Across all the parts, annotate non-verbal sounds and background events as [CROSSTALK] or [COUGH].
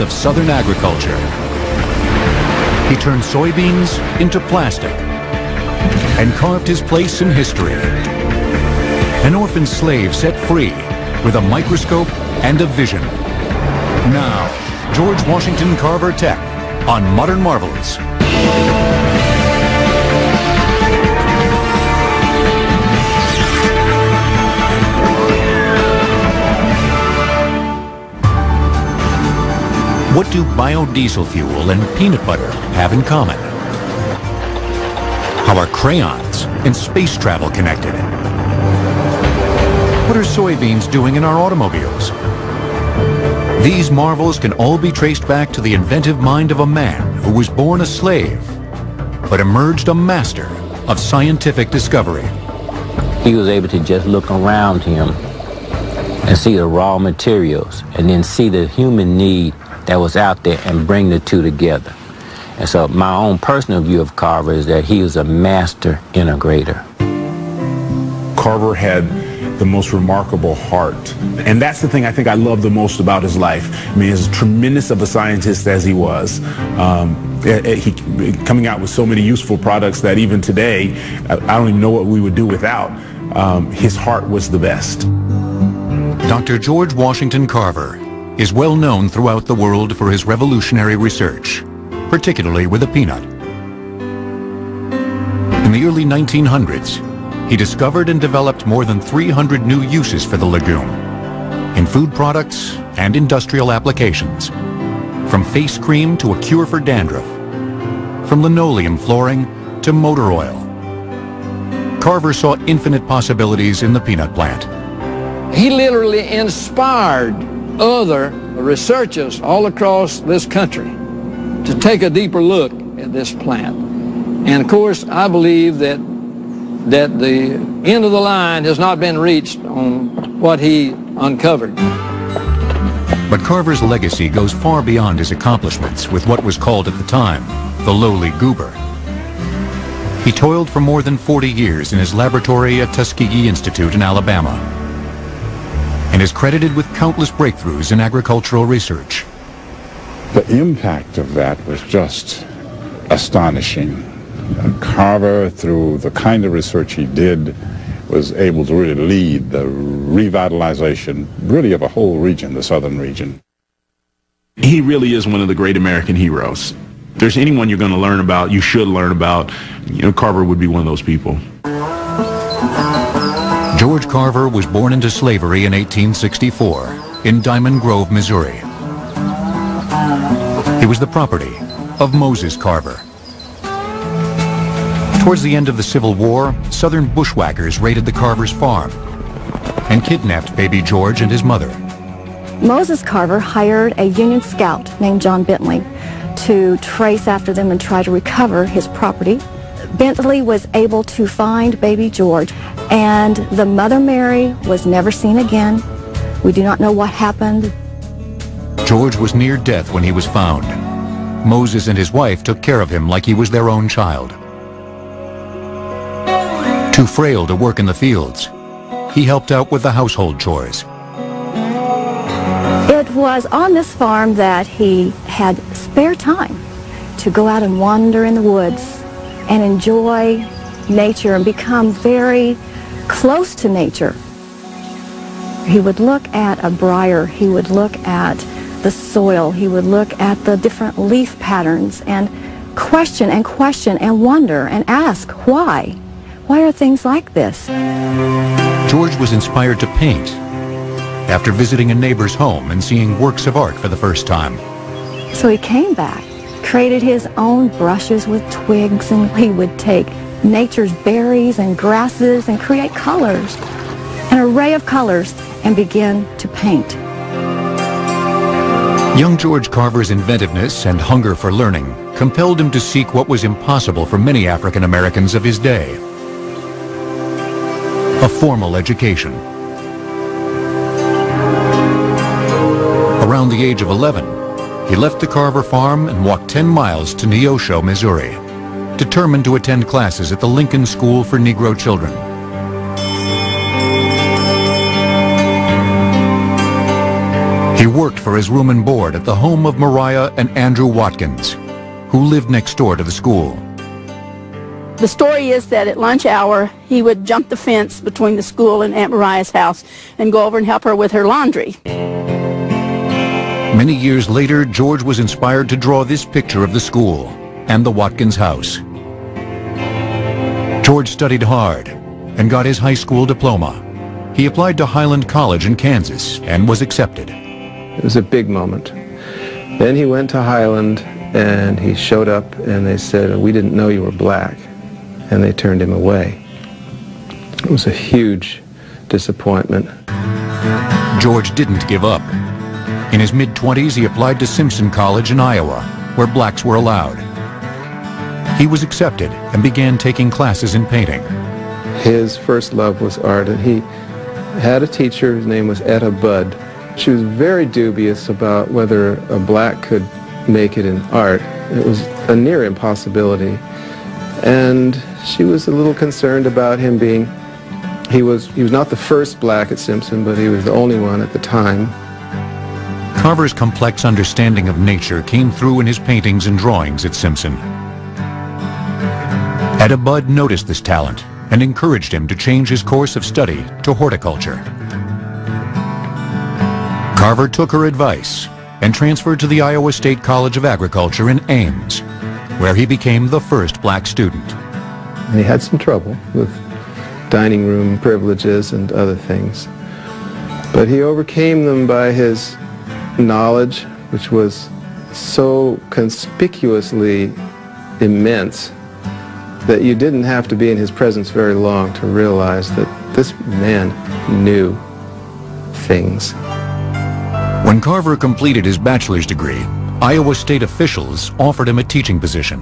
of Southern agriculture. He turned soybeans into plastic and carved his place in history. An orphan slave set free with a microscope and a vision. Now, George Washington Carver Tech on Modern Marvels. What do biodiesel fuel and peanut butter have in common? How are crayons and space travel connected? What are soybeans doing in our automobiles? These marvels can all be traced back to the inventive mind of a man who was born a slave, but emerged a master of scientific discovery. He was able to just look around him and see the raw materials and then see the human need that was out there and bring the two together. And so my own personal view of Carver is that he was a master integrator. Carver had the most remarkable heart. And that's the thing I think I love the most about his life. I mean, as tremendous of a scientist as he was, um, he, coming out with so many useful products that even today, I don't even know what we would do without. Um, his heart was the best. Dr. George Washington Carver is well known throughout the world for his revolutionary research, particularly with the peanut. In the early 1900s, he discovered and developed more than 300 new uses for the legume in food products and industrial applications, from face cream to a cure for dandruff, from linoleum flooring to motor oil. Carver saw infinite possibilities in the peanut plant. He literally inspired other researchers all across this country to take a deeper look at this plant. And of course, I believe that that the end of the line has not been reached on what he uncovered. But Carver's legacy goes far beyond his accomplishments with what was called at the time the lowly goober. He toiled for more than 40 years in his laboratory at Tuskegee Institute in Alabama and is credited with countless breakthroughs in agricultural research. The impact of that was just astonishing. Carver, through the kind of research he did, was able to really lead the revitalization, really, of a whole region, the southern region. He really is one of the great American heroes. If there's anyone you're going to learn about, you should learn about, you know, Carver would be one of those people. George Carver was born into slavery in 1864 in Diamond Grove, Missouri. He was the property of Moses Carver. Towards the end of the Civil War, Southern bushwhackers raided the Carver's farm and kidnapped baby George and his mother. Moses Carver hired a Union scout named John Bentley to trace after them and try to recover his property. Bentley was able to find baby George and the mother Mary was never seen again. We do not know what happened. George was near death when he was found. Moses and his wife took care of him like he was their own child. Too frail to work in the fields, he helped out with the household chores. It was on this farm that he had spare time to go out and wander in the woods and enjoy nature and become very close to nature. He would look at a briar, he would look at the soil, he would look at the different leaf patterns and question and question and wonder and ask why. Why are things like this? George was inspired to paint after visiting a neighbor's home and seeing works of art for the first time. So he came back, created his own brushes with twigs, and he would take nature's berries and grasses and create colors, an array of colors, and begin to paint. Young George Carver's inventiveness and hunger for learning compelled him to seek what was impossible for many African Americans of his day. A formal education. Around the age of 11, he left the Carver farm and walked 10 miles to Neosho, Missouri determined to attend classes at the Lincoln School for Negro Children. He worked for his room and board at the home of Mariah and Andrew Watkins, who lived next door to the school. The story is that at lunch hour, he would jump the fence between the school and Aunt Mariah's house and go over and help her with her laundry. Many years later, George was inspired to draw this picture of the school and the Watkins house. George studied hard and got his high school diploma. He applied to Highland College in Kansas and was accepted. It was a big moment. Then he went to Highland and he showed up and they said, we didn't know you were black. And they turned him away. It was a huge disappointment. George didn't give up. In his mid-20s, he applied to Simpson College in Iowa, where blacks were allowed. He was accepted and began taking classes in painting. His first love was art, and he had a teacher, his name was Etta Budd. She was very dubious about whether a black could make it in art. It was a near impossibility. And she was a little concerned about him being, he was, he was not the first black at Simpson, but he was the only one at the time. Carver's complex understanding of nature came through in his paintings and drawings at Simpson. Etta Budd noticed this talent and encouraged him to change his course of study to horticulture. Carver took her advice and transferred to the Iowa State College of Agriculture in Ames, where he became the first black student. And he had some trouble with dining room privileges and other things. But he overcame them by his knowledge, which was so conspicuously immense that you didn't have to be in his presence very long to realize that this man knew things. When Carver completed his bachelor's degree, Iowa state officials offered him a teaching position.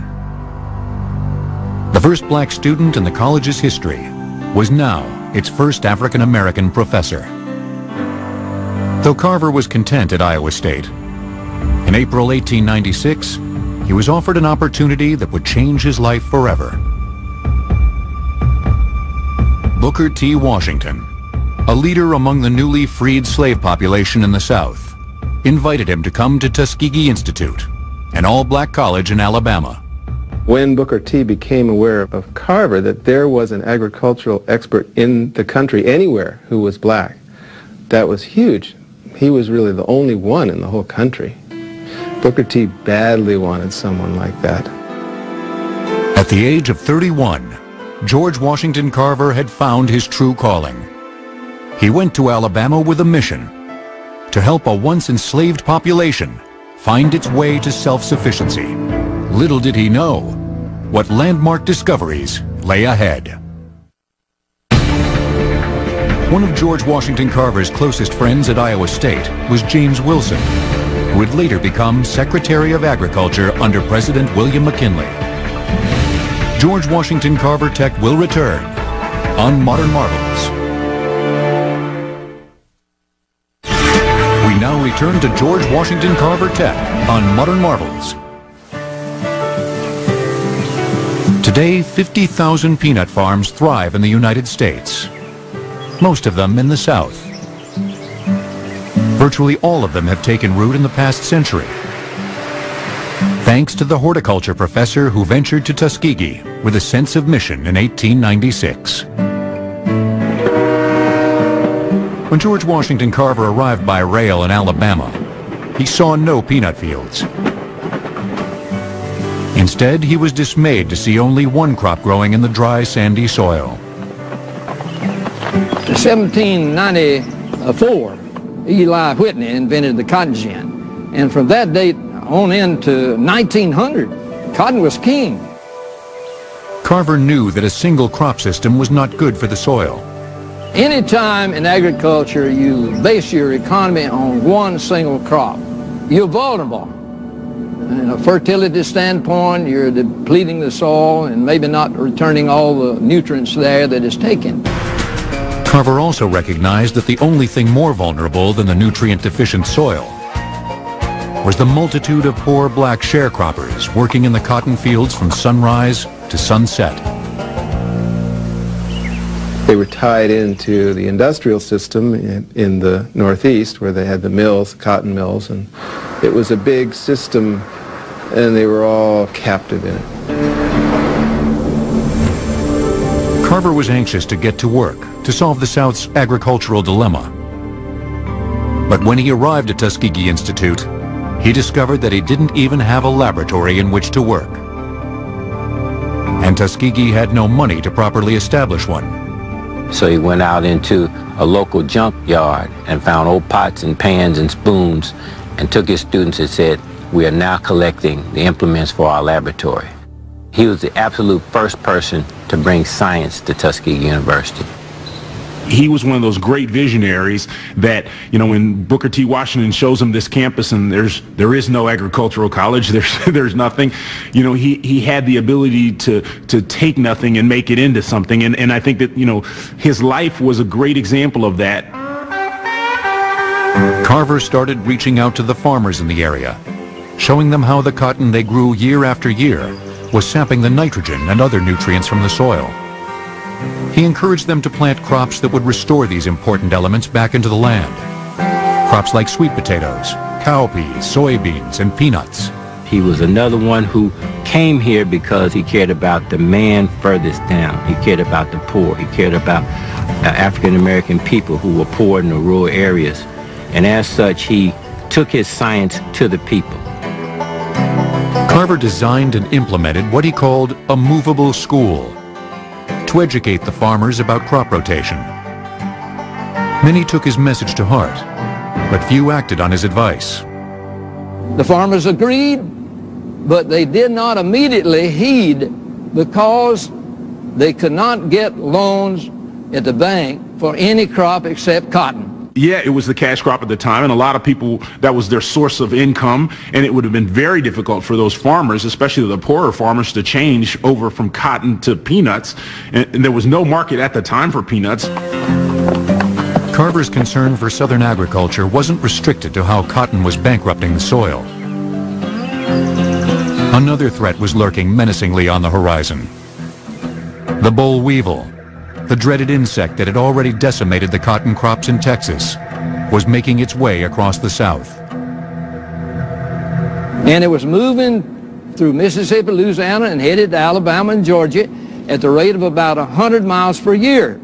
The first black student in the college's history was now its first African-American professor. Though Carver was content at Iowa State, in April 1896, he was offered an opportunity that would change his life forever. Booker T. Washington, a leader among the newly freed slave population in the South, invited him to come to Tuskegee Institute, an all-black college in Alabama. When Booker T became aware of Carver, that there was an agricultural expert in the country anywhere who was black, that was huge. He was really the only one in the whole country. Booker T badly wanted someone like that. At the age of 31, George Washington Carver had found his true calling. He went to Alabama with a mission to help a once enslaved population find its way to self-sufficiency. Little did he know what landmark discoveries lay ahead. One of George Washington Carver's closest friends at Iowa State was James Wilson, who would later become Secretary of Agriculture under President William McKinley. George Washington Carver Tech will return on Modern Marvels. We now return to George Washington Carver Tech on Modern Marvels. Today, 50,000 peanut farms thrive in the United States, most of them in the South. Virtually all of them have taken root in the past century. Thanks to the horticulture professor who ventured to Tuskegee with a sense of mission in 1896. When George Washington Carver arrived by rail in Alabama, he saw no peanut fields. Instead, he was dismayed to see only one crop growing in the dry, sandy soil. 1794, Eli Whitney invented the cotton gin. And from that date on into 1900, cotton was king. Carver knew that a single crop system was not good for the soil. Anytime in agriculture you base your economy on one single crop, you're vulnerable. In a fertility standpoint, you're depleting the soil and maybe not returning all the nutrients there that is taken. Carver also recognized that the only thing more vulnerable than the nutrient-deficient soil was the multitude of poor black sharecroppers working in the cotton fields from sunrise to sunset. They were tied into the industrial system in, in the Northeast where they had the mills, cotton mills, and it was a big system and they were all captive in it. Carver was anxious to get to work to solve the South's agricultural dilemma. But when he arrived at Tuskegee Institute, he discovered that he didn't even have a laboratory in which to work. And Tuskegee had no money to properly establish one. So he went out into a local junkyard and found old pots and pans and spoons and took his students and said, we are now collecting the implements for our laboratory. He was the absolute first person to bring science to Tuskegee University he was one of those great visionaries that you know when Booker T. Washington shows him this campus and there's there is no agricultural college [LAUGHS] there's there's nothing you know he he had the ability to to take nothing and make it into something. And and I think that you know his life was a great example of that. Carver started reaching out to the farmers in the area showing them how the cotton they grew year after year was sapping the nitrogen and other nutrients from the soil he encouraged them to plant crops that would restore these important elements back into the land. Crops like sweet potatoes, cowpeas, soybeans, and peanuts. He was another one who came here because he cared about the man furthest down. He cared about the poor. He cared about uh, African American people who were poor in the rural areas. And as such, he took his science to the people. Carver designed and implemented what he called a movable school to educate the farmers about crop rotation. Many took his message to heart, but few acted on his advice. The farmers agreed, but they did not immediately heed because they could not get loans at the bank for any crop except cotton yeah, it was the cash crop at the time, and a lot of people, that was their source of income, and it would have been very difficult for those farmers, especially the poorer farmers, to change over from cotton to peanuts, and, and there was no market at the time for peanuts. Carver's concern for southern agriculture wasn't restricted to how cotton was bankrupting the soil. Another threat was lurking menacingly on the horizon. The boll weevil, the dreaded insect that had already decimated the cotton crops in Texas, was making its way across the South. And it was moving through Mississippi, Louisiana, and headed to Alabama and Georgia at the rate of about 100 miles per year.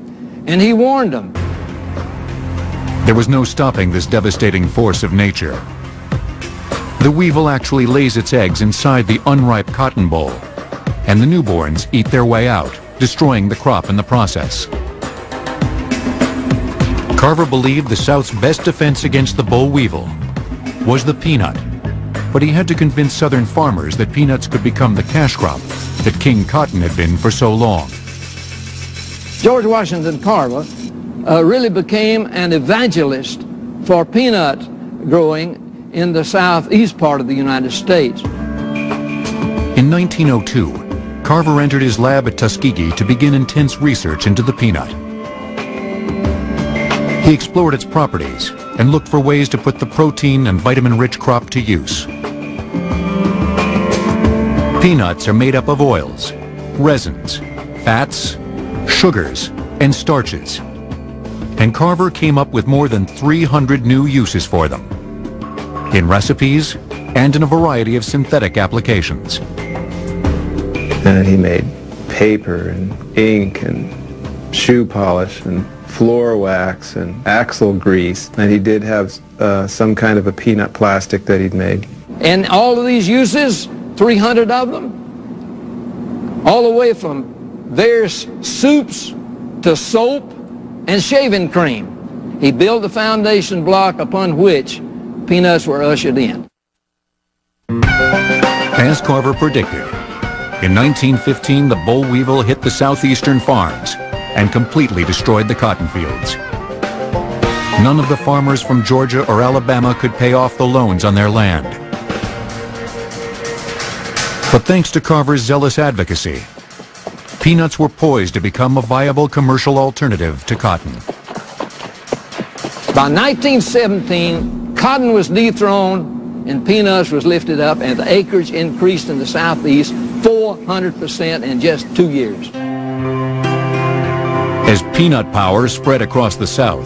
And he warned them. There was no stopping this devastating force of nature. The weevil actually lays its eggs inside the unripe cotton boll, and the newborns eat their way out destroying the crop in the process. Carver believed the South's best defense against the boll weevil was the peanut, but he had to convince Southern farmers that peanuts could become the cash crop that King Cotton had been for so long. George Washington Carver uh, really became an evangelist for peanut growing in the southeast part of the United States. In 1902, Carver entered his lab at Tuskegee to begin intense research into the peanut. He explored its properties and looked for ways to put the protein and vitamin-rich crop to use. Peanuts are made up of oils, resins, fats, sugars, and starches. And Carver came up with more than 300 new uses for them, in recipes and in a variety of synthetic applications. And he made paper and ink and shoe polish and floor wax and axle grease. And he did have uh, some kind of a peanut plastic that he'd made. And all of these uses, 300 of them, all the way from various soups to soap and shaving cream. He built the foundation block upon which peanuts were ushered in. As Carver predicted, in 1915, the boll weevil hit the southeastern farms and completely destroyed the cotton fields. None of the farmers from Georgia or Alabama could pay off the loans on their land. But thanks to Carver's zealous advocacy, peanuts were poised to become a viable commercial alternative to cotton. By 1917, cotton was dethroned and peanuts was lifted up and the acreage increased in the southeast 400% in just two years. As peanut power spread across the South,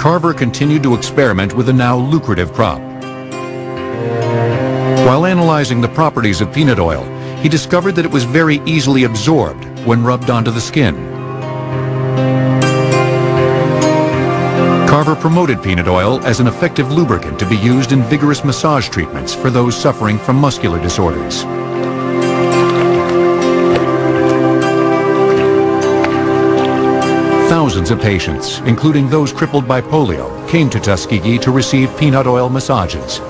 Carver continued to experiment with the now lucrative crop. While analyzing the properties of peanut oil, he discovered that it was very easily absorbed when rubbed onto the skin. Carver promoted peanut oil as an effective lubricant to be used in vigorous massage treatments for those suffering from muscular disorders. Thousands of patients, including those crippled by polio, came to Tuskegee to receive peanut oil massages.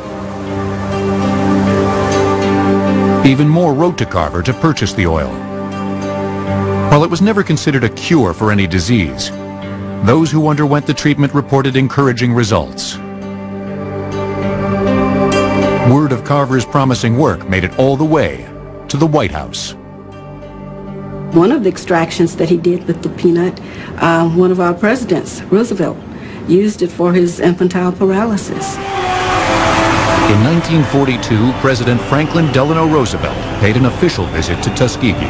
Even more wrote to Carver to purchase the oil. While it was never considered a cure for any disease, those who underwent the treatment reported encouraging results. Word of Carver's promising work made it all the way to the White House. One of the extractions that he did with the peanut, uh, one of our presidents, Roosevelt, used it for his infantile paralysis. In 1942, President Franklin Delano Roosevelt paid an official visit to Tuskegee.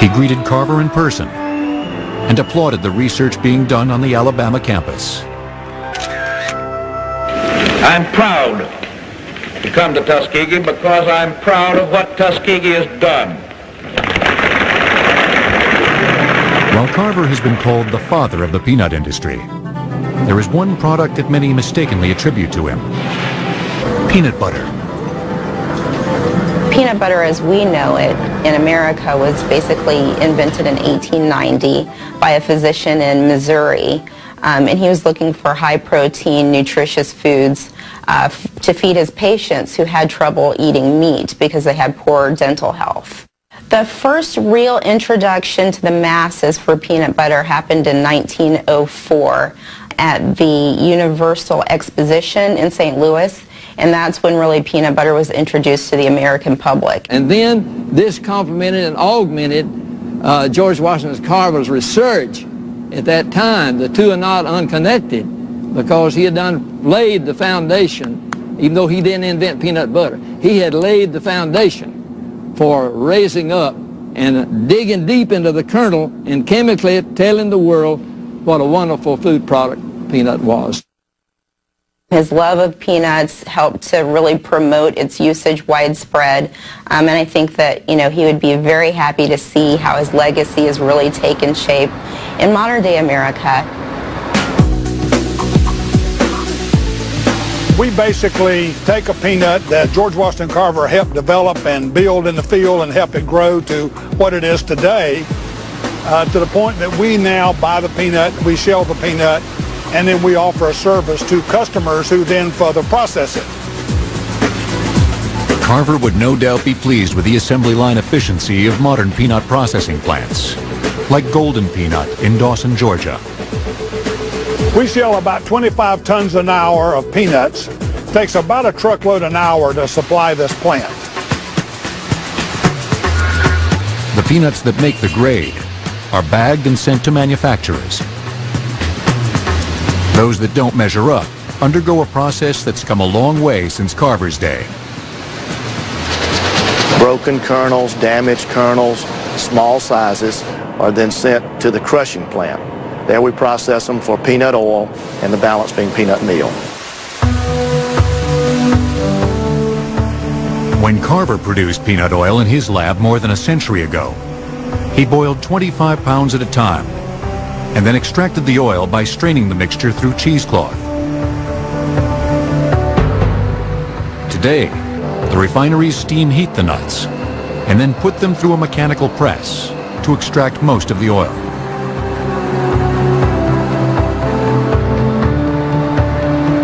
He greeted Carver in person and applauded the research being done on the Alabama campus. I'm proud to come to Tuskegee because I'm proud of what Tuskegee has done. While Carver has been called the father of the peanut industry, there is one product that many mistakenly attribute to him. Peanut butter. Peanut butter as we know it in America was basically invented in 1890 by a physician in Missouri. Um, and he was looking for high protein, nutritious foods uh, to feed his patients who had trouble eating meat because they had poor dental health. The first real introduction to the masses for peanut butter happened in 1904 at the Universal Exposition in St. Louis. And that's when really peanut butter was introduced to the American public. And then this complemented and augmented uh, George Washington Carver's research at that time. The two are not unconnected because he had done laid the foundation, even though he didn't invent peanut butter. He had laid the foundation for raising up and digging deep into the kernel and chemically telling the world what a wonderful food product peanut was. His love of peanuts helped to really promote its usage widespread. Um, and I think that, you know, he would be very happy to see how his legacy has really taken shape in modern day America. We basically take a peanut that George Washington Carver helped develop and build in the field and help it grow to what it is today, uh, to the point that we now buy the peanut, we shell the peanut, and then we offer a service to customers who then further process it. Carver would no doubt be pleased with the assembly line efficiency of modern peanut processing plants, like Golden Peanut in Dawson, Georgia. We shell about 25 tons an hour of peanuts. It takes about a truckload an hour to supply this plant. The peanuts that make the grade are bagged and sent to manufacturers. Those that don't measure up undergo a process that's come a long way since Carver's day. Broken kernels, damaged kernels, small sizes are then sent to the crushing plant. There we process them for peanut oil and the balance being peanut meal. When Carver produced peanut oil in his lab more than a century ago, he boiled 25 pounds at a time and then extracted the oil by straining the mixture through cheesecloth. Today, the refineries steam heat the nuts and then put them through a mechanical press to extract most of the oil.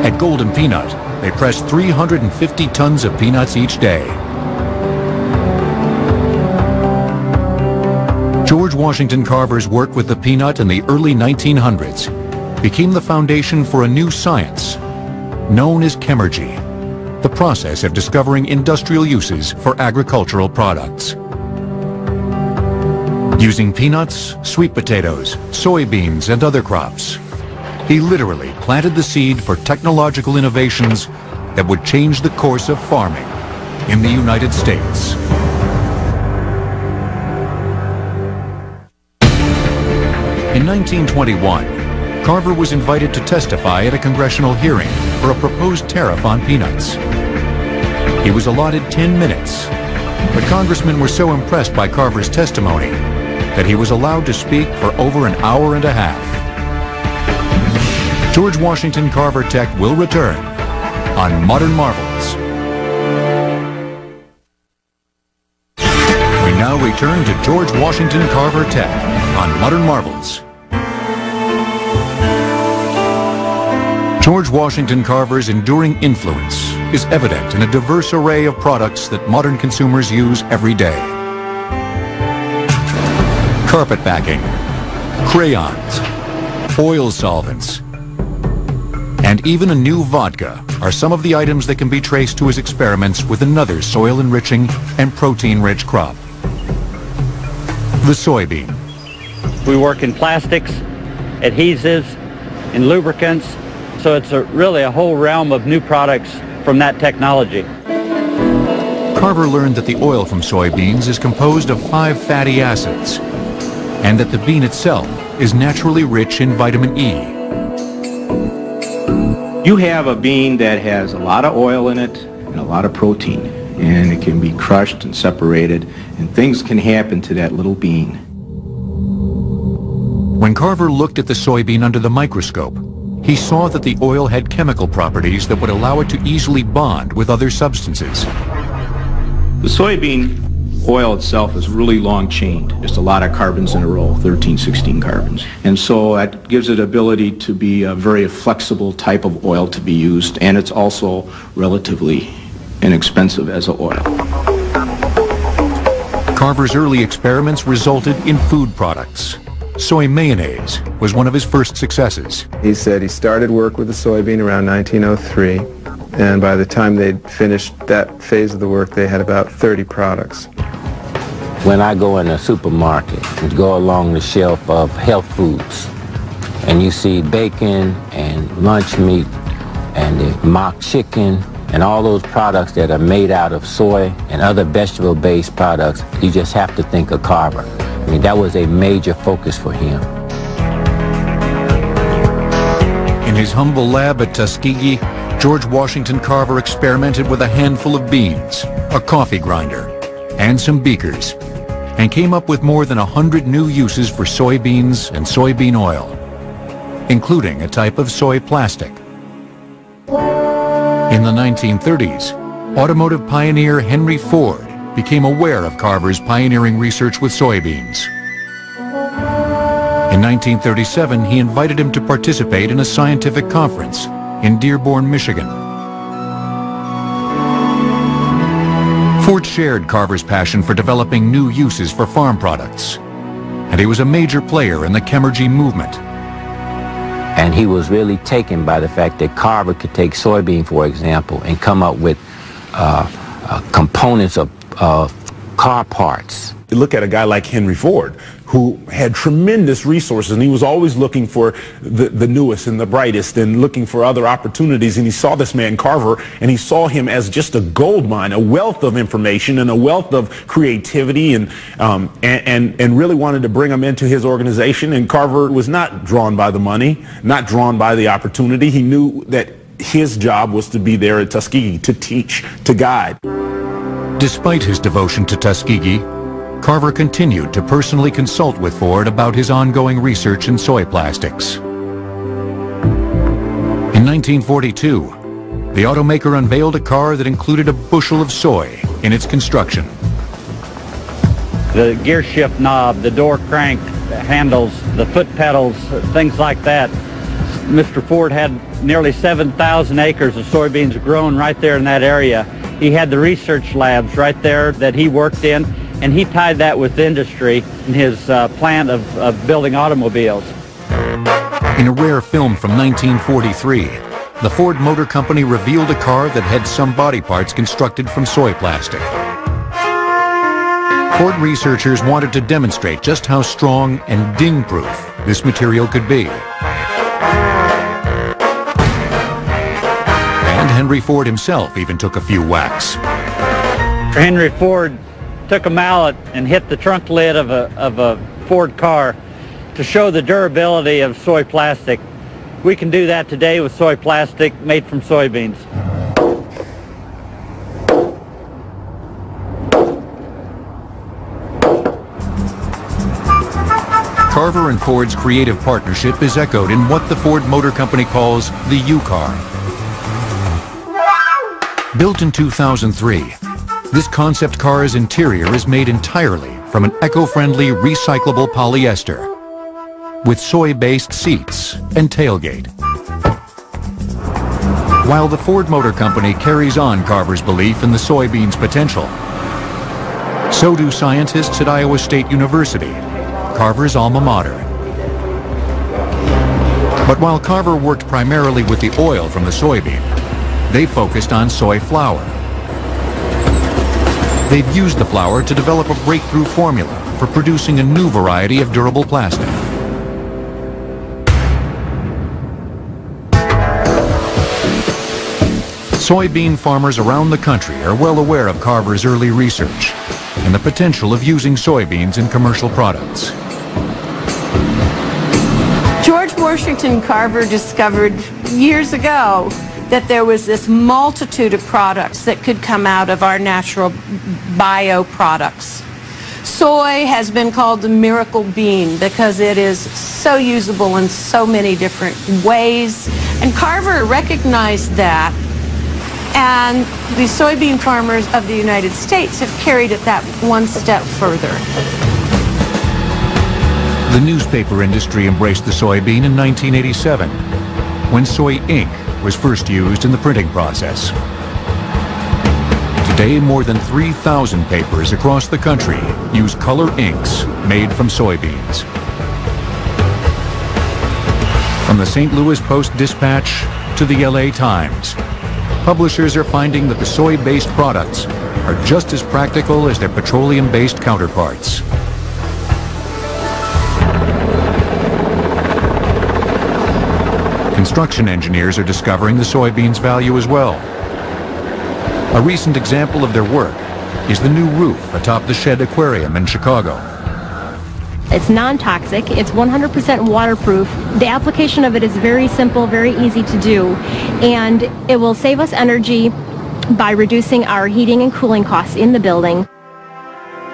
At Golden Peanut, they press 350 tons of peanuts each day. George Washington Carver's work with the peanut in the early 1900s became the foundation for a new science known as chemurgy, the process of discovering industrial uses for agricultural products. Using peanuts, sweet potatoes, soybeans, and other crops, he literally planted the seed for technological innovations that would change the course of farming in the United States. In 1921, Carver was invited to testify at a congressional hearing for a proposed tariff on peanuts. He was allotted 10 minutes, but congressmen were so impressed by Carver's testimony that he was allowed to speak for over an hour and a half. George Washington Carver Tech will return on Modern Marvels. We now return to George Washington Carver Tech on Modern Marvels. George Washington Carver's enduring influence is evident in a diverse array of products that modern consumers use every day. Carpet backing, crayons, oil solvents, and even a new vodka are some of the items that can be traced to his experiments with another soil-enriching and protein-rich crop, the soybean. We work in plastics, adhesives, and lubricants, so it's a, really a whole realm of new products from that technology. Carver learned that the oil from soybeans is composed of five fatty acids, and that the bean itself is naturally rich in vitamin E. You have a bean that has a lot of oil in it and a lot of protein, and it can be crushed and separated, and things can happen to that little bean. When Carver looked at the soybean under the microscope, he saw that the oil had chemical properties that would allow it to easily bond with other substances. The soybean oil itself is really long chained. Just a lot of carbons in a row, 13, 16 carbons. And so that gives it ability to be a very flexible type of oil to be used, and it's also relatively inexpensive as an oil. Carver's early experiments resulted in food products. Soy mayonnaise was one of his first successes. He said he started work with the soybean around 1903, and by the time they'd finished that phase of the work, they had about 30 products. When I go in a supermarket and go along the shelf of health foods, and you see bacon and lunch meat and the mock chicken and all those products that are made out of soy and other vegetable-based products, you just have to think of Carver. I mean, that was a major focus for him. In his humble lab at Tuskegee, George Washington Carver experimented with a handful of beans, a coffee grinder, and some beakers, and came up with more than a hundred new uses for soybeans and soybean oil, including a type of soy plastic. In the 1930s, automotive pioneer Henry Ford became aware of Carver's pioneering research with soybeans. In 1937, he invited him to participate in a scientific conference in Dearborn, Michigan. Ford shared Carver's passion for developing new uses for farm products, and he was a major player in the Chemurgy movement. And he was really taken by the fact that Carver could take soybean, for example, and come up with uh, uh, components of car parts. Look at a guy like Henry Ford, who had tremendous resources, and he was always looking for the, the newest and the brightest and looking for other opportunities. And he saw this man Carver, and he saw him as just a gold mine, a wealth of information and a wealth of creativity, and, um, and, and, and really wanted to bring him into his organization. And Carver was not drawn by the money, not drawn by the opportunity. He knew that his job was to be there at Tuskegee, to teach, to guide. Despite his devotion to Tuskegee, Carver continued to personally consult with Ford about his ongoing research in soy plastics. In 1942, the automaker unveiled a car that included a bushel of soy in its construction. The gear shift knob, the door crank handles, the foot pedals, things like that. Mr. Ford had nearly 7,000 acres of soybeans grown right there in that area. He had the research labs right there that he worked in, and he tied that with industry in his uh, plant of, of building automobiles. In a rare film from 1943, the Ford Motor Company revealed a car that had some body parts constructed from soy plastic. Ford researchers wanted to demonstrate just how strong and ding-proof this material could be. Henry Ford himself even took a few whacks. Henry Ford took a mallet and hit the trunk lid of a, of a Ford car to show the durability of soy plastic. We can do that today with soy plastic made from soybeans. Carver and Ford's creative partnership is echoed in what the Ford Motor Company calls the U-Car. Built in 2003, this concept car's interior is made entirely from an eco-friendly recyclable polyester with soy-based seats and tailgate. While the Ford Motor Company carries on Carver's belief in the soybean's potential, so do scientists at Iowa State University Carver's alma mater. But while Carver worked primarily with the oil from the soybean, they focused on soy flour. They've used the flour to develop a breakthrough formula for producing a new variety of durable plastic. Soybean farmers around the country are well aware of Carver's early research and the potential of using soybeans in commercial products. George Washington Carver discovered years ago that there was this multitude of products that could come out of our natural bio products. Soy has been called the miracle bean because it is so usable in so many different ways. And Carver recognized that and the soybean farmers of the United States have carried it that one step further. The newspaper industry embraced the soybean in 1987, when soy ink was first used in the printing process. Today, more than 3,000 papers across the country use color inks made from soybeans. From the St. Louis Post-Dispatch to the LA Times, publishers are finding that the soy-based products are just as practical as their petroleum-based counterparts. Construction engineers are discovering the soybean's value as well. A recent example of their work is the new roof atop the Shedd Aquarium in Chicago. It's non-toxic, it's 100% waterproof. The application of it is very simple, very easy to do, and it will save us energy by reducing our heating and cooling costs in the building.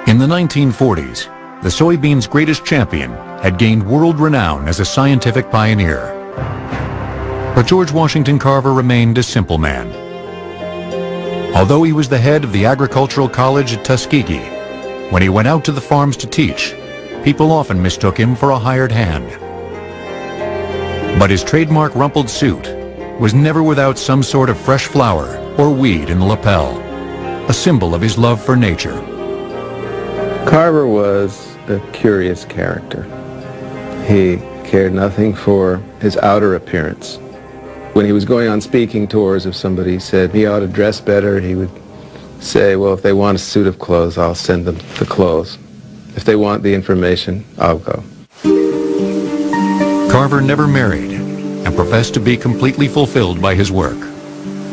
In the 1940s, the soybean's greatest champion had gained world renown as a scientific pioneer. But George Washington Carver remained a simple man. Although he was the head of the Agricultural College at Tuskegee, when he went out to the farms to teach, people often mistook him for a hired hand. But his trademark rumpled suit was never without some sort of fresh flower or weed in the lapel, a symbol of his love for nature. Carver was a curious character. He cared nothing for his outer appearance. When he was going on speaking tours, if somebody said he ought to dress better, he would say, well, if they want a suit of clothes, I'll send them the clothes. If they want the information, I'll go. Carver never married and professed to be completely fulfilled by his work.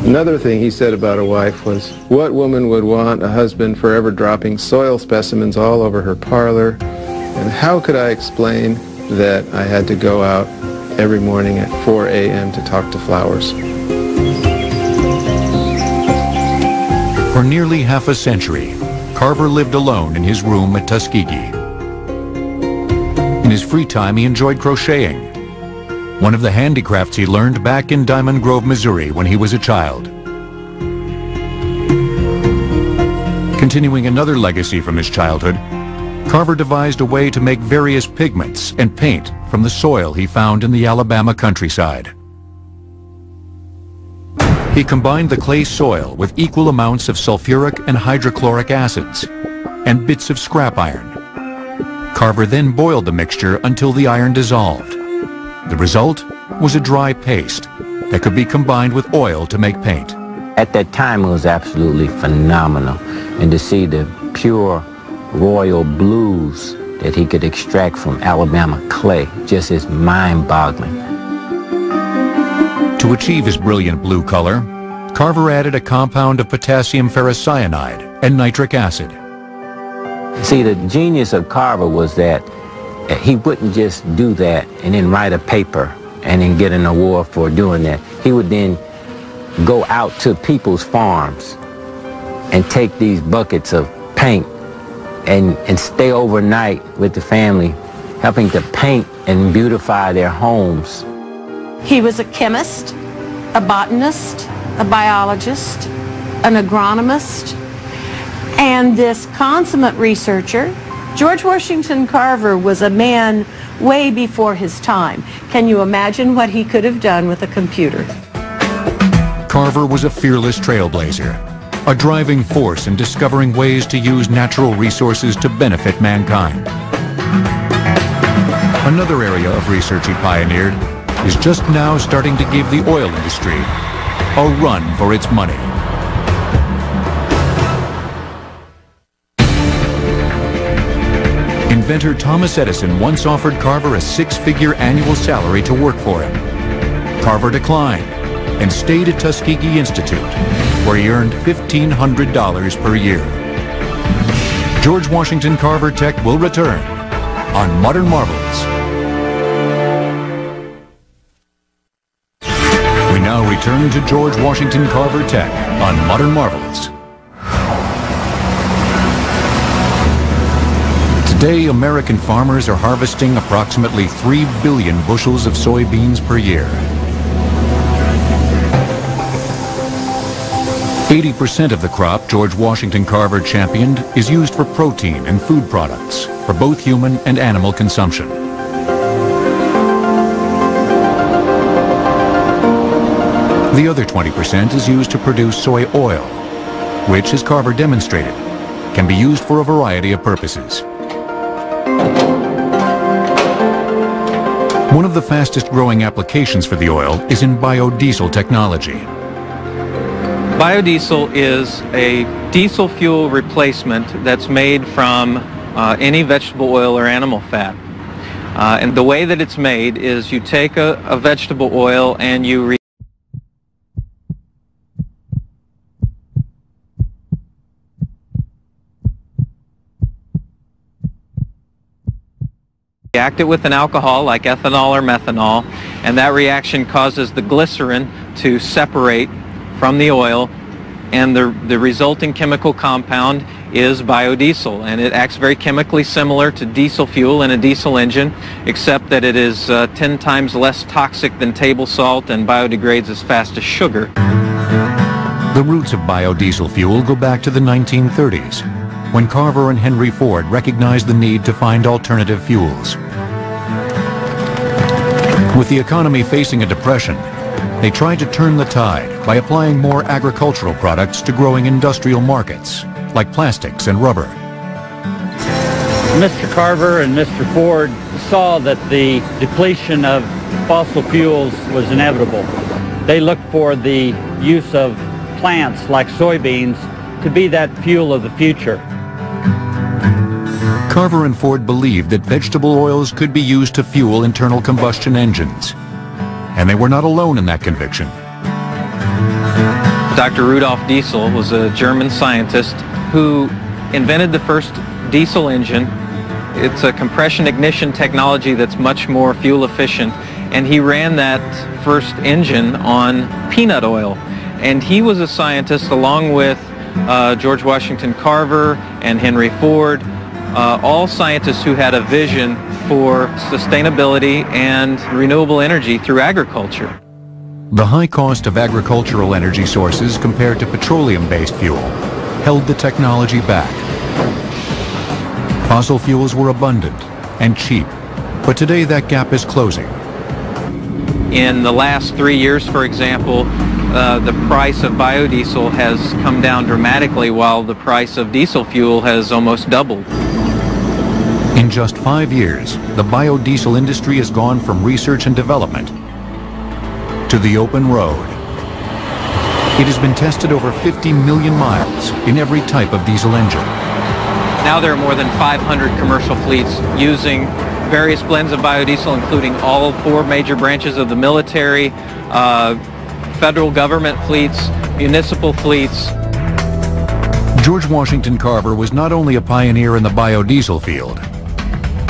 Another thing he said about a wife was, what woman would want a husband forever dropping soil specimens all over her parlor? And how could I explain that I had to go out every morning at 4 a.m. to talk to flowers? For nearly half a century, Carver lived alone in his room at Tuskegee. In his free time, he enjoyed crocheting, one of the handicrafts he learned back in Diamond Grove, Missouri when he was a child. Continuing another legacy from his childhood, Carver devised a way to make various pigments and paint from the soil he found in the Alabama countryside. He combined the clay soil with equal amounts of sulfuric and hydrochloric acids and bits of scrap iron. Carver then boiled the mixture until the iron dissolved. The result was a dry paste that could be combined with oil to make paint. At that time, it was absolutely phenomenal. And to see the pure royal blues that he could extract from Alabama clay just is mind-boggling. To achieve his brilliant blue color, Carver added a compound of potassium ferrocyanide and nitric acid. See, the genius of Carver was that uh, he wouldn't just do that and then write a paper and then get an award for doing that. He would then go out to people's farms and take these buckets of paint and, and stay overnight with the family, helping to paint and beautify their homes. He was a chemist, a botanist, a biologist, an agronomist, and this consummate researcher. George Washington Carver was a man way before his time. Can you imagine what he could have done with a computer? Carver was a fearless trailblazer, a driving force in discovering ways to use natural resources to benefit mankind. Another area of research he pioneered is just now starting to give the oil industry a run for its money. Inventor Thomas Edison once offered Carver a six-figure annual salary to work for him. Carver declined and stayed at Tuskegee Institute, where he earned $1,500 per year. George Washington Carver Tech will return on Modern Marvels. We now return to George Washington Carver Tech on Modern Marvels. Today, American farmers are harvesting approximately 3 billion bushels of soybeans per year. 80% of the crop George Washington Carver championed is used for protein and food products for both human and animal consumption. The other 20% is used to produce soy oil, which, as Carver demonstrated, can be used for a variety of purposes. One of the fastest growing applications for the oil is in biodiesel technology. Biodiesel is a diesel fuel replacement that's made from uh, any vegetable oil or animal fat. Uh, and the way that it's made is you take a, a vegetable oil and you re react it with an alcohol like ethanol or methanol and that reaction causes the glycerin to separate from the oil and the, the resulting chemical compound is biodiesel and it acts very chemically similar to diesel fuel in a diesel engine except that it is uh, 10 times less toxic than table salt and biodegrades as fast as sugar. The roots of biodiesel fuel go back to the 1930s when Carver and Henry Ford recognized the need to find alternative fuels. With the economy facing a depression, they tried to turn the tide by applying more agricultural products to growing industrial markets, like plastics and rubber. Mr. Carver and Mr. Ford saw that the depletion of fossil fuels was inevitable. They looked for the use of plants like soybeans to be that fuel of the future. Carver and Ford believed that vegetable oils could be used to fuel internal combustion engines. And they were not alone in that conviction. Dr. Rudolf Diesel was a German scientist who invented the first diesel engine. It's a compression ignition technology that's much more fuel efficient. And he ran that first engine on peanut oil. And he was a scientist along with uh, George Washington Carver and Henry Ford uh, all scientists who had a vision for sustainability and renewable energy through agriculture. The high cost of agricultural energy sources compared to petroleum-based fuel held the technology back. Fossil fuels were abundant and cheap, but today that gap is closing. In the last three years, for example, uh, the price of biodiesel has come down dramatically while the price of diesel fuel has almost doubled. In just five years, the biodiesel industry has gone from research and development to the open road. It has been tested over 50 million miles in every type of diesel engine. Now there are more than 500 commercial fleets using various blends of biodiesel, including all four major branches of the military, uh, federal government fleets, municipal fleets. George Washington Carver was not only a pioneer in the biodiesel field,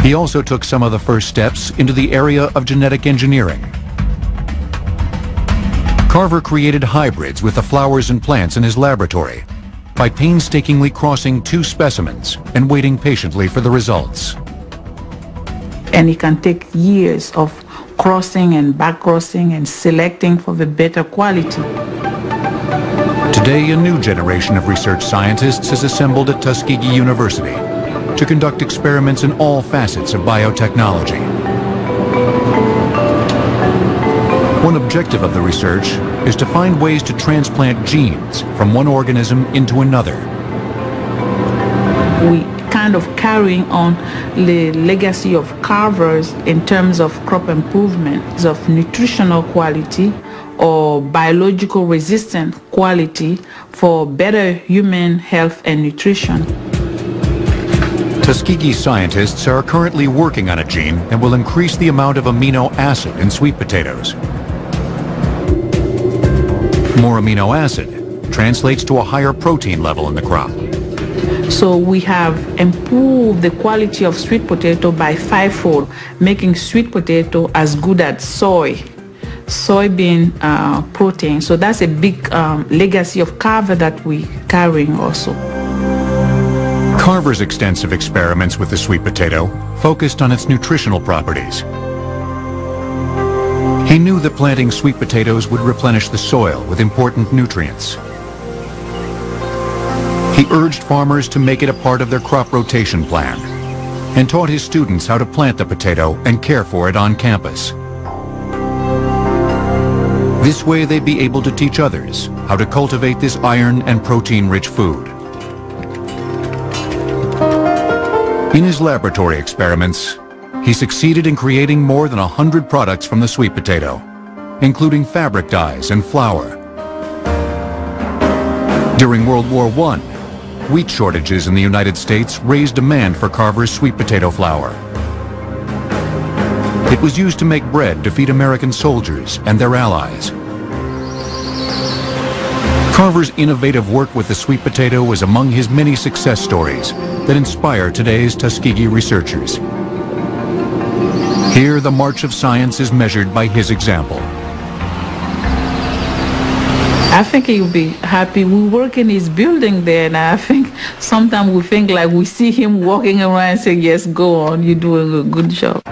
He also took some of the first steps into the area of genetic engineering. Carver created hybrids with the flowers and plants in his laboratory by painstakingly crossing two specimens and waiting patiently for the results. And it can take years of crossing and back crossing and selecting for the better quality. Today, a new generation of research scientists has assembled at Tuskegee University to conduct experiments in all facets of biotechnology. One objective of the research is to find ways to transplant genes from one organism into another. We kind of carrying on the legacy of carvers in terms of crop improvement, of nutritional quality or biological resistant quality for better human health and nutrition. Tuskegee scientists are currently working on a gene that will increase the amount of amino acid in sweet potatoes. More amino acid translates to a higher protein level in the crop. So we have improved the quality of sweet potato by fivefold, making sweet potato as good as soy, soybean uh, protein. So that's a big um, legacy of Carver that we carrying also. Carver's extensive experiments with the sweet potato focused on its nutritional properties. He knew that planting sweet potatoes would replenish the soil with important nutrients. He urged farmers to make it a part of their crop rotation plan and taught his students how to plant the potato and care for it on campus. This way they'd be able to teach others how to cultivate this iron and protein-rich food. In his laboratory experiments, he succeeded in creating more than 100 products from the sweet potato, including fabric dyes and flour. During World War I, wheat shortages in the United States raised demand for Carver's sweet potato flour. It was used to make bread to feed American soldiers and their allies. Carver's innovative work with the sweet potato was among his many success stories that inspire today's Tuskegee researchers. Here, the march of science is measured by his example. I think he'll be happy. We work in his building there, and I think sometimes we think like we see him walking around and say, yes, go on, you're doing a good job.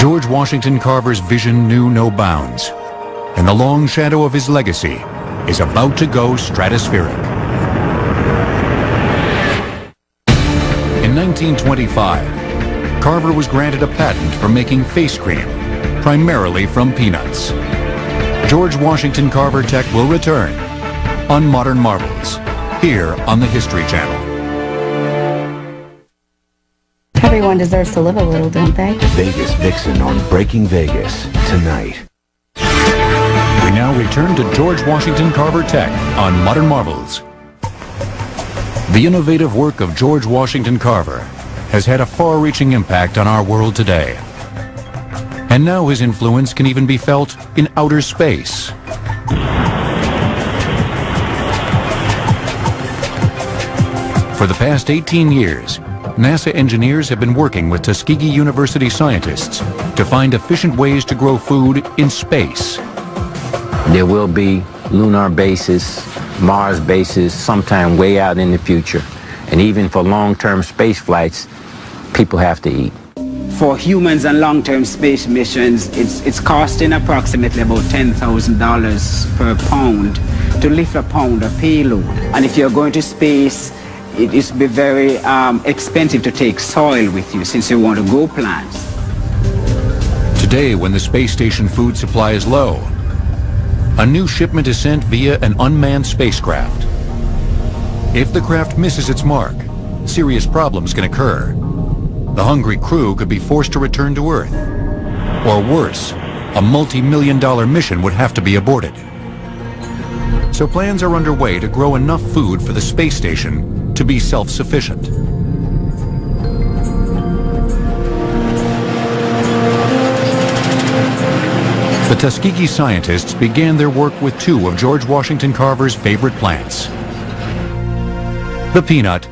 George Washington Carver's vision knew no bounds, and the long shadow of his legacy is about to go stratospheric. In 1925, Carver was granted a patent for making face cream, primarily from peanuts. George Washington Carver Tech will return on Modern Marvels, here on the History Channel. Everyone deserves to live a little, don't they? Vegas Vixen on Breaking Vegas tonight. Now return to George Washington Carver Tech on Modern Marvels. The innovative work of George Washington Carver has had a far-reaching impact on our world today. And now his influence can even be felt in outer space. For the past 18 years, NASA engineers have been working with Tuskegee University scientists to find efficient ways to grow food in space. There will be lunar bases, Mars bases, sometime way out in the future. And even for long-term space flights, people have to eat. For humans and long-term space missions, it's, it's costing approximately about $10,000 per pound to lift a pound of payload. And if you're going to space, it is be very um, expensive to take soil with you since you want to grow plants. Today, when the space station food supply is low, a new shipment is sent via an unmanned spacecraft. If the craft misses its mark, serious problems can occur. The hungry crew could be forced to return to Earth. Or worse, a multi-million dollar mission would have to be aborted. So plans are underway to grow enough food for the space station to be self-sufficient. The Tuskegee scientists began their work with two of George Washington Carver's favorite plants. The peanut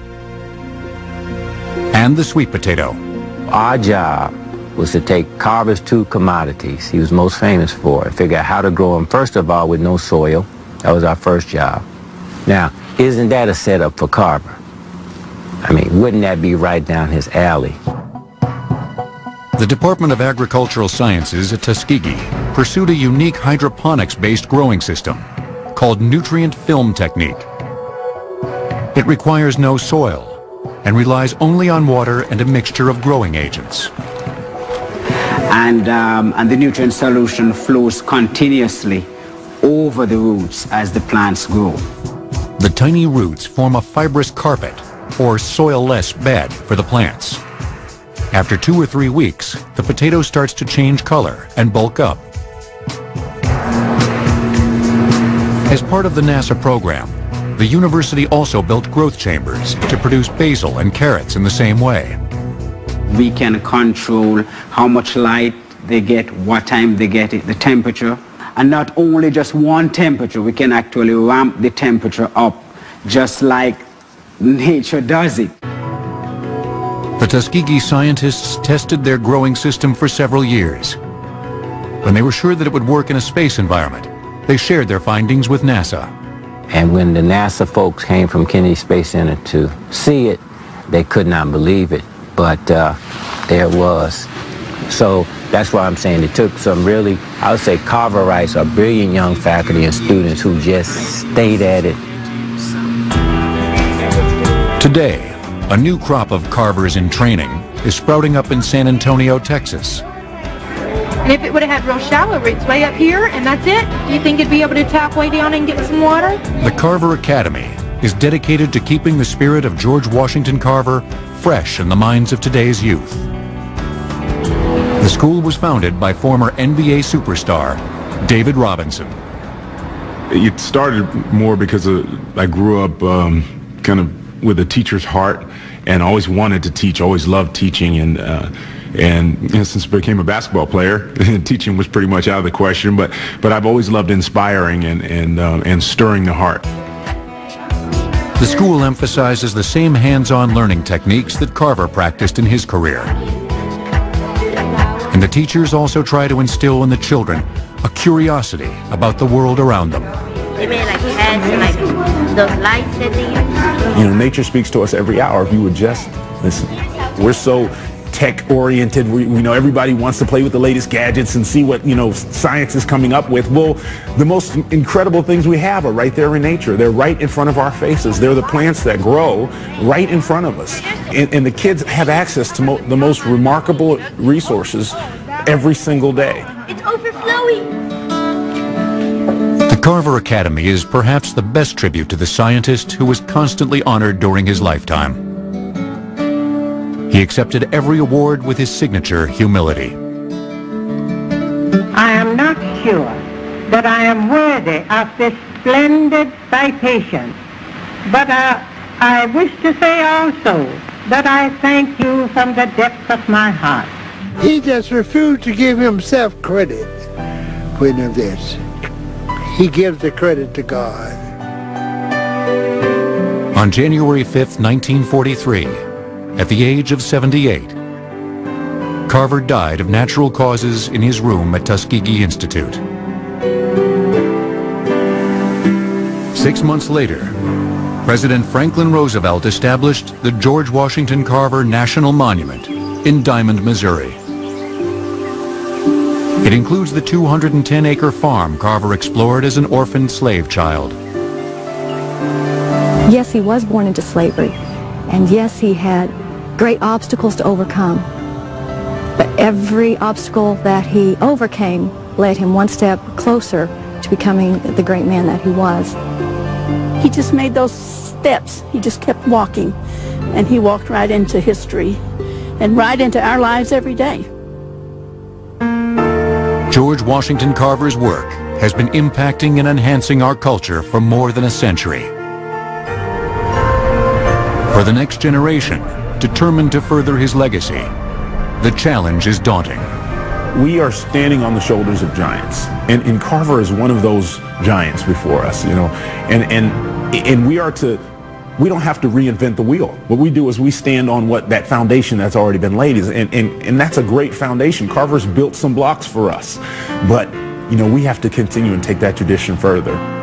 and the sweet potato. our job was to take Carver's two commodities he was most famous for and figure out how to grow them, first of all, with no soil. That was our first job. Now, isn't that a setup for Carver? I mean, wouldn't that be right down his alley? The Department of Agricultural Sciences at Tuskegee pursued a unique hydroponics-based growing system called nutrient film technique. It requires no soil and relies only on water and a mixture of growing agents. And, um, and the nutrient solution flows continuously over the roots as the plants grow. The tiny roots form a fibrous carpet or soil-less bed for the plants. After two or three weeks, the potato starts to change color and bulk up. As part of the NASA program, the university also built growth chambers to produce basil and carrots in the same way. We can control how much light they get, what time they get it, the temperature. And not only just one temperature, we can actually ramp the temperature up just like nature does it. The Tuskegee scientists tested their growing system for several years. When they were sure that it would work in a space environment, they shared their findings with NASA. And when the NASA folks came from Kennedy Space Center to see it, they could not believe it. But uh, there it was. So that's why I'm saying it took some really, I would say Carverites are brilliant young faculty and students who just stayed at it. Today, a new crop of carvers in training is sprouting up in San Antonio, Texas. And if it would have had real shallow roots way up here and that's it, do you think it'd be able to tap way down and get some water? The Carver Academy is dedicated to keeping the spirit of George Washington Carver fresh in the minds of today's youth. The school was founded by former NBA superstar David Robinson. It started more because of, I grew up um, kind of with a teacher's heart and always wanted to teach, always loved teaching. And, uh, and you know, since I became a basketball player, [LAUGHS] teaching was pretty much out of the question. But, but I've always loved inspiring and, and, um, and stirring the heart. The school emphasizes the same hands-on learning techniques that Carver practiced in his career. And the teachers also try to instill in the children a curiosity about the world around them. They made like heads and like those lights that they use. You know, nature speaks to us every hour if you would just listen. We're so tech oriented. We, we, know everybody wants to play with the latest gadgets and see what, you know, science is coming up with. Well, the most incredible things we have are right there in nature. They're right in front of our faces. They're the plants that grow right in front of us. And, and the kids have access to mo the most remarkable resources every single day. It's overflowing. The Carver Academy is perhaps the best tribute to the scientist who was constantly honored during his lifetime. He accepted every award with his signature humility. I am not sure that I am worthy of this splendid citation, but uh, I wish to say also that I thank you from the depths of my heart. He just refused to give himself credit for any of this. He gives the credit to God. On January 5, 1943, at the age of 78, Carver died of natural causes in his room at Tuskegee Institute. Six months later, President Franklin Roosevelt established the George Washington Carver National Monument in Diamond, Missouri. It includes the 210-acre farm Carver explored as an orphaned slave child. Yes, he was born into slavery, and yes, he had great obstacles to overcome. But every obstacle that he overcame led him one step closer to becoming the great man that he was. He just made those steps. He just kept walking, and he walked right into history and right into our lives every day. George Washington Carver's work has been impacting and enhancing our culture for more than a century. For the next generation, determined to further his legacy, the challenge is daunting. We are standing on the shoulders of giants, and, and Carver is one of those giants before us, you know, and, and, and we are to we don't have to reinvent the wheel. What we do is we stand on what that foundation that's already been laid is, and, and, and that's a great foundation. Carver's built some blocks for us, but you know, we have to continue and take that tradition further.